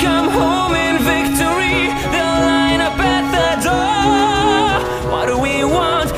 come home in victory. They'll line up at the door. What do we want?